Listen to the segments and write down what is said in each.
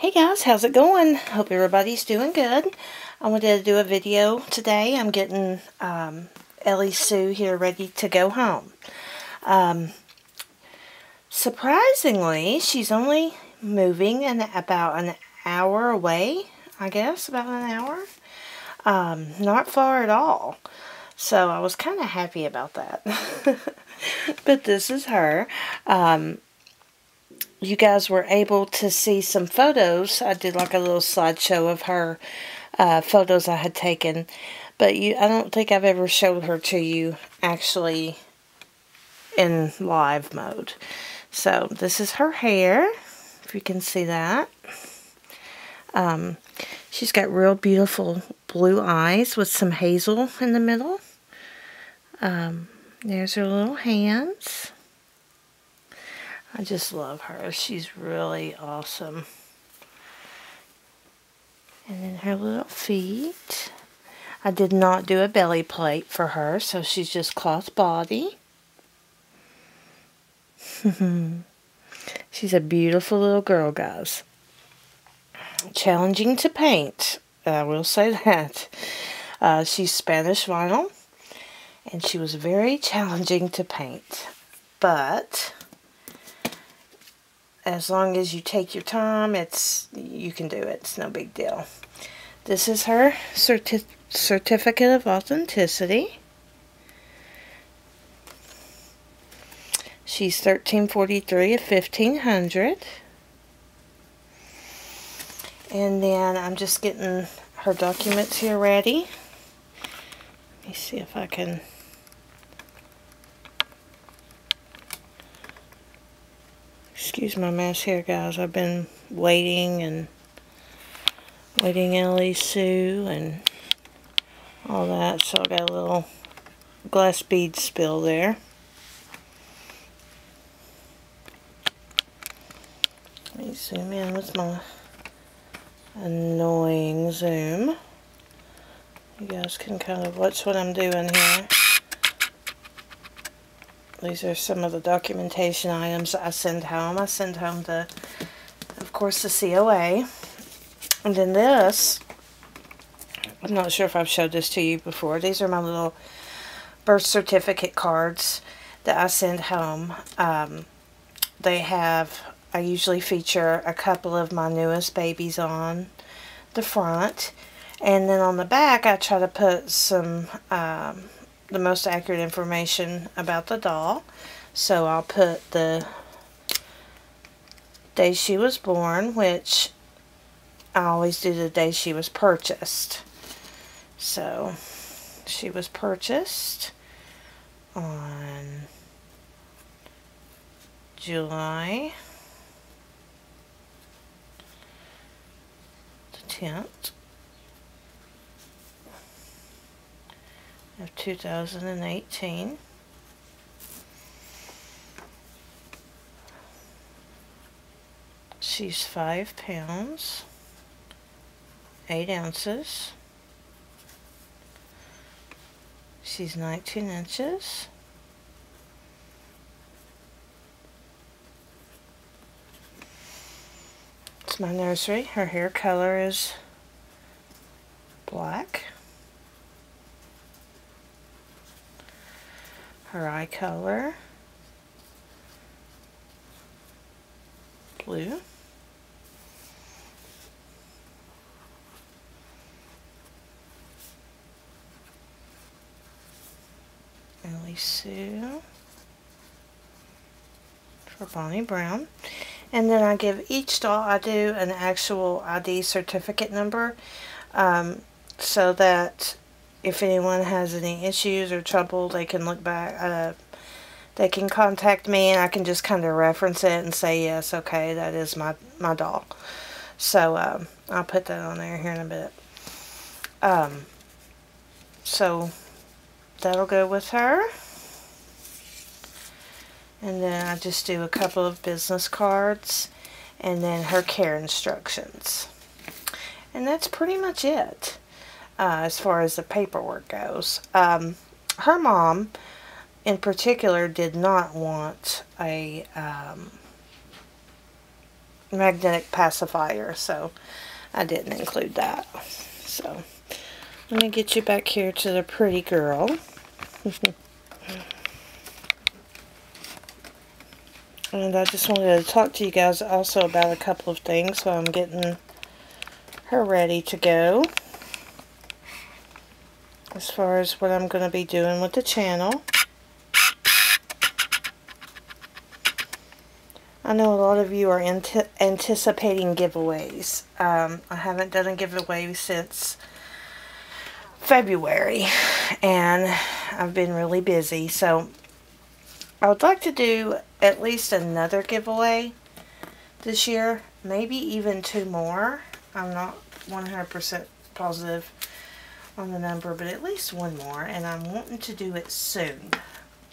Hey guys, how's it going? Hope everybody's doing good. I wanted to do a video today. I'm getting um, Ellie Sue here ready to go home. Um, surprisingly, she's only moving in about an hour away, I guess, about an hour. Um, not far at all. So I was kind of happy about that. but this is her. Um, you guys were able to see some photos. I did like a little slideshow of her uh, photos I had taken. But you, I don't think I've ever showed her to you actually in live mode. So this is her hair, if you can see that. Um, she's got real beautiful blue eyes with some hazel in the middle. Um, there's her little hands. I just love her. She's really awesome. And then her little feet. I did not do a belly plate for her, so she's just cloth body. she's a beautiful little girl, guys. Challenging to paint. I will say that. Uh, she's Spanish vinyl, and she was very challenging to paint. But as long as you take your time, it's you can do it. It's no big deal. This is her certi certificate of authenticity. She's 1343 of 1500. And then I'm just getting her documents here ready. Let me see if I can Excuse my mess here, guys. I've been waiting and waiting Ellie Sue and all that. So I got a little glass bead spill there. Let me zoom in with my annoying zoom. You guys can kind of watch what I'm doing here. These are some of the documentation items I send home. I send home the, of course, the COA. And then this, I'm not sure if I've showed this to you before. These are my little birth certificate cards that I send home. Um, they have, I usually feature a couple of my newest babies on the front. And then on the back, I try to put some um, the most accurate information about the doll. So I'll put the day she was born, which I always do the day she was purchased. So she was purchased on July the 10th. Of 2018. She's five pounds, eight ounces. She's 19 inches. It's my nursery. Her hair color is black. Her eye color, blue, Ellie Sue for Bonnie Brown. And then I give each doll, I do an actual ID certificate number um, so that if anyone has any issues or trouble, they can look back. Uh, they can contact me and I can just kind of reference it and say, yes, okay, that is my, my doll. So um, I'll put that on there here in a bit. Um, so that'll go with her. And then I just do a couple of business cards and then her care instructions. And that's pretty much it uh, as far as the paperwork goes. Um, her mom, in particular, did not want a um, magnetic pacifier, so I didn't include that. So, let me get you back here to the pretty girl. and I just wanted to talk to you guys also about a couple of things while I'm getting her ready to go. As far as what I'm going to be doing with the channel. I know a lot of you are anticipating giveaways. Um, I haven't done a giveaway since February and I've been really busy so I would like to do at least another giveaway this year maybe even two more I'm not 100% positive on the number but at least one more and I'm wanting to do it soon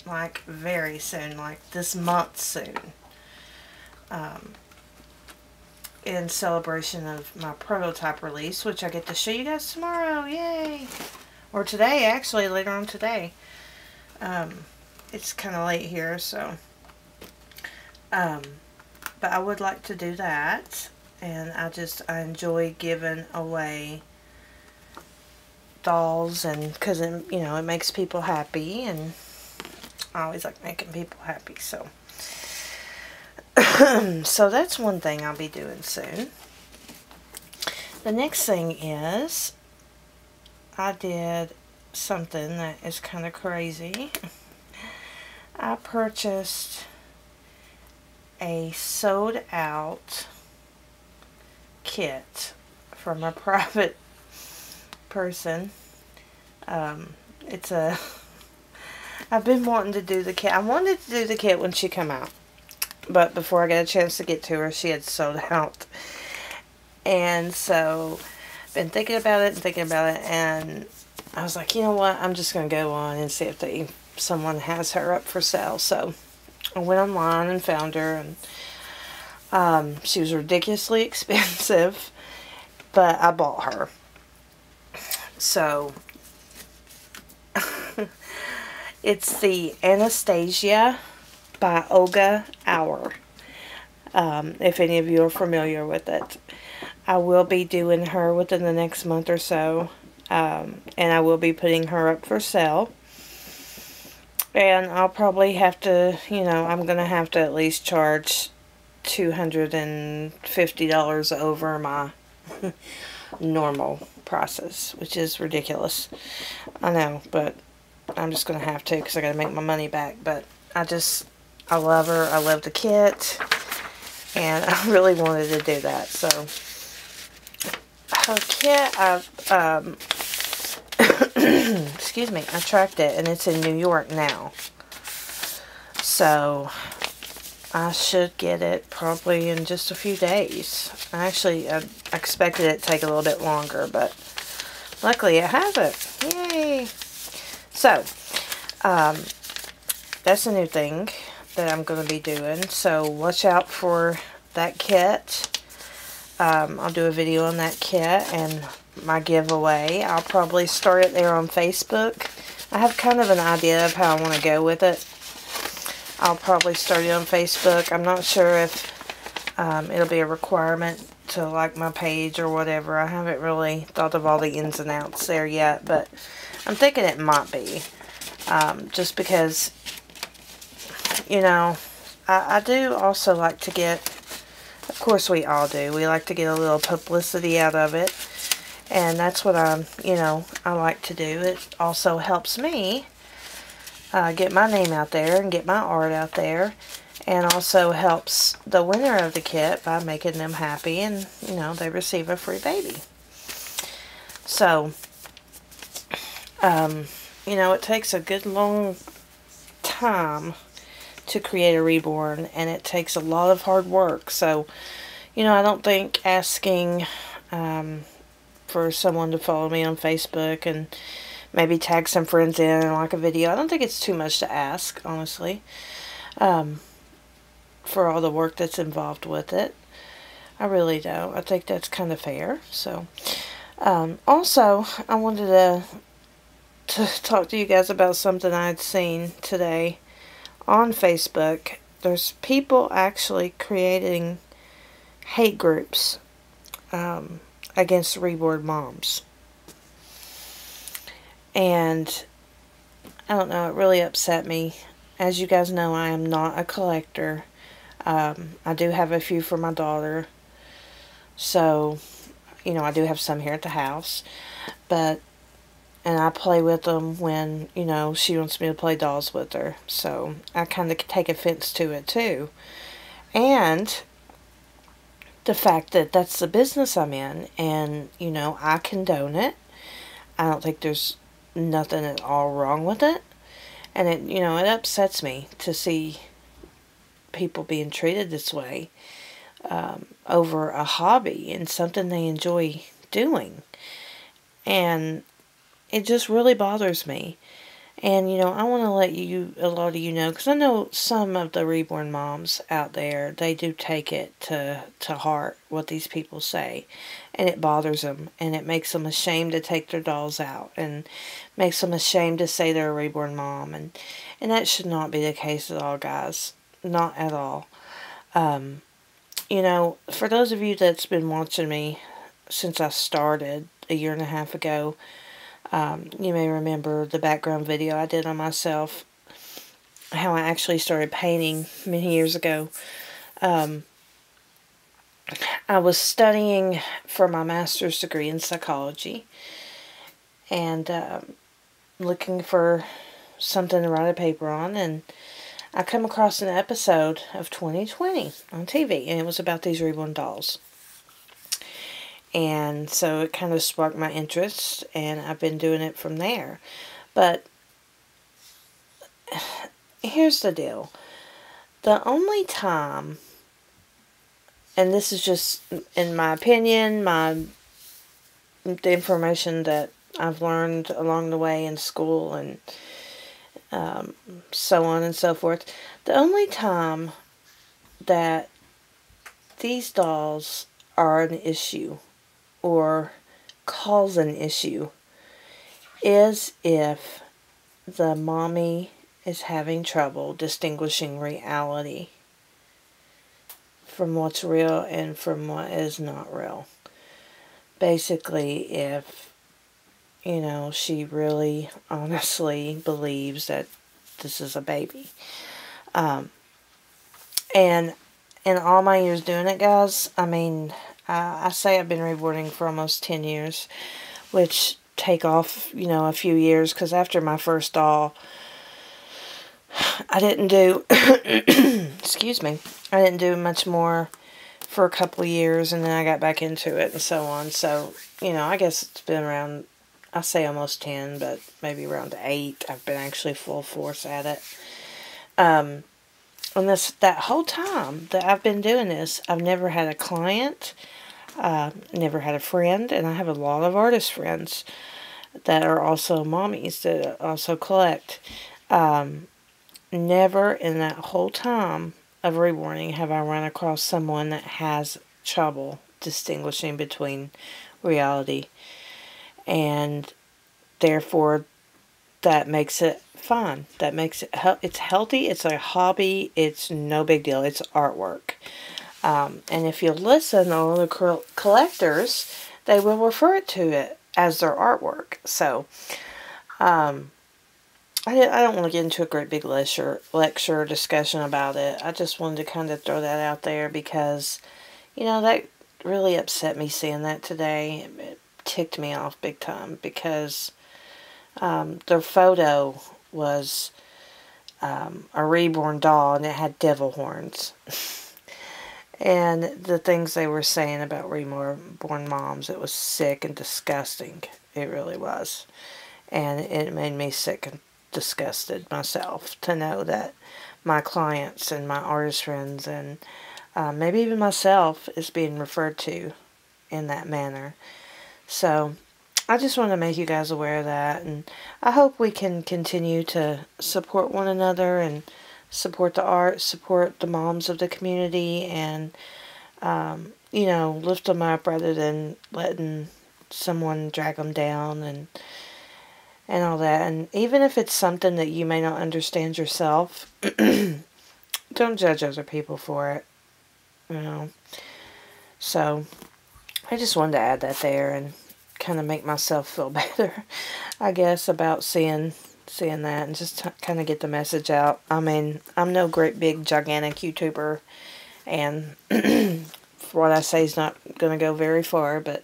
like very soon like this month soon um, in celebration of my prototype release, which I get to show you guys tomorrow. Yay! Or today, actually, later on today. Um, it's kind of late here, so. Um, but I would like to do that. And I just, I enjoy giving away dolls and because you know it makes people happy and I always like making people happy so so that's one thing I'll be doing soon. The next thing is I did something that is kind of crazy. I purchased a sewed out kit from a private person. Um, it's a I've been wanting to do the kit. I wanted to do the kit when she come out. But before I got a chance to get to her, she had sold out. And so, been thinking about it and thinking about it, and I was like, you know what? I'm just going to go on and see if they, someone has her up for sale. So, I went online and found her, and um, she was ridiculously expensive, but I bought her. So, it's the Anastasia by Olga Auer. Um, if any of you are familiar with it. I will be doing her within the next month or so. Um, and I will be putting her up for sale. And I'll probably have to, you know, I'm going to have to at least charge $250 over my normal prices, which is ridiculous. I know, but I'm just going to have to because I got to make my money back. But I just I love her. I love the kit. And I really wanted to do that. So, her kit, I've, um, excuse me, I tracked it. And it's in New York now. So, I should get it probably in just a few days. I actually, I expected it to take a little bit longer, but luckily it hasn't. Yay! So, um, that's a new thing that I'm going to be doing. So watch out for that kit. Um, I'll do a video on that kit and my giveaway. I'll probably start it there on Facebook. I have kind of an idea of how I want to go with it. I'll probably start it on Facebook. I'm not sure if um, it'll be a requirement to like my page or whatever. I haven't really thought of all the ins and outs there yet, but I'm thinking it might be. Um, just because you know, I, I do also like to get, of course we all do, we like to get a little publicity out of it. And that's what I'm, you know, I like to do. It also helps me uh, get my name out there and get my art out there. And also helps the winner of the kit by making them happy and, you know, they receive a free baby. So, um, you know, it takes a good long time to create a reborn and it takes a lot of hard work so you know I don't think asking um, for someone to follow me on Facebook and maybe tag some friends in and like a video. I don't think it's too much to ask honestly um, for all the work that's involved with it. I really don't. I think that's kind of fair so um, also I wanted to to talk to you guys about something I had seen today on Facebook, there's people actually creating hate groups um, against reborn moms. And I don't know, it really upset me. As you guys know, I am not a collector. Um, I do have a few for my daughter. So, you know, I do have some here at the house. But, and I play with them when, you know, she wants me to play dolls with her. So, I kind of take offense to it too. And the fact that that's the business I'm in and, you know, I condone it. I don't think there's nothing at all wrong with it. And it, you know, it upsets me to see people being treated this way um, over a hobby and something they enjoy doing. And it just really bothers me. And, you know, I want to let you, a lot of you know, because I know some of the reborn moms out there, they do take it to, to heart what these people say. And it bothers them. And it makes them ashamed to take their dolls out. And makes them ashamed to say they're a reborn mom. And, and that should not be the case at all, guys. Not at all. Um, you know, for those of you that's been watching me since I started a year and a half ago, um, you may remember the background video I did on myself, how I actually started painting many years ago. Um, I was studying for my master's degree in psychology and um, looking for something to write a paper on and I come across an episode of 2020 on TV and it was about these reborn dolls. And so it kind of sparked my interest, and I've been doing it from there. But here's the deal the only time, and this is just in my opinion, my the information that I've learned along the way in school and um, so on and so forth. The only time that these dolls are an issue or cause an issue is if the mommy is having trouble distinguishing reality from what's real and from what is not real. Basically, if, you know, she really honestly believes that this is a baby. Um, and in all my years doing it, guys, I mean, uh, I say I've been reborning for almost 10 years, which take off, you know, a few years because after my first doll, I didn't do, excuse me, I didn't do much more for a couple of years and then I got back into it and so on. So, you know, I guess it's been around, I say almost 10, but maybe around 8. I've been actually full force at it. Um, and this, that whole time that I've been doing this, I've never had a client uh, never had a friend, and I have a lot of artist friends that are also mommies that also collect. Um, never in that whole time of reborning have I run across someone that has trouble distinguishing between reality, and therefore that makes it fun. That makes it it's healthy. It's a hobby. It's no big deal. It's artwork. Um, and if you listen, all the collectors, they will refer to it as their artwork. So, um, I, I don't want to get into a great big lecture, lecture discussion about it. I just wanted to kind of throw that out there because, you know, that really upset me seeing that today. It ticked me off big time because um, their photo was um, a reborn doll and it had devil horns. and the things they were saying about reborn moms, it was sick and disgusting. It really was. And it made me sick and disgusted myself to know that my clients and my artist friends and uh, maybe even myself is being referred to in that manner. So I just want to make you guys aware of that. And I hope we can continue to support one another and support the art, support the moms of the community, and, um, you know, lift them up rather than letting someone drag them down and and all that. And even if it's something that you may not understand yourself, don't judge other people for it. You know, So, I just wanted to add that there and kind of make myself feel better, I guess, about seeing seeing that and just kind of get the message out. I mean, I'm no great big gigantic YouTuber and what I say is not going to go very far, but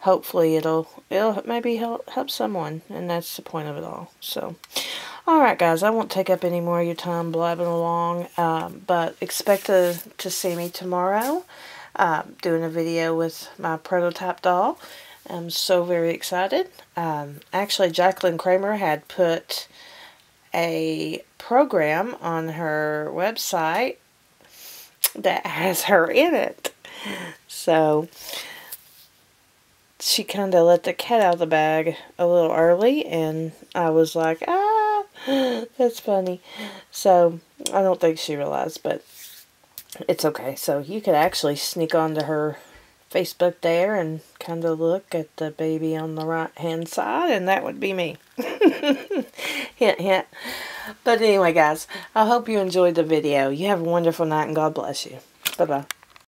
hopefully it'll it'll maybe help help someone and that's the point of it all. So Alright guys, I won't take up any more of your time blabbing along, um, but expect to, to see me tomorrow um, doing a video with my prototype doll. I'm so very excited. Um, actually, Jacqueline Kramer had put a program on her website that has her in it. So, she kind of let the cat out of the bag a little early, and I was like, ah, that's funny. So, I don't think she realized, but it's okay. So, you could actually sneak onto her Facebook there and kind of look at the baby on the right hand side, and that would be me. hint, hint. But anyway, guys, I hope you enjoyed the video. You have a wonderful night, and God bless you. Bye bye.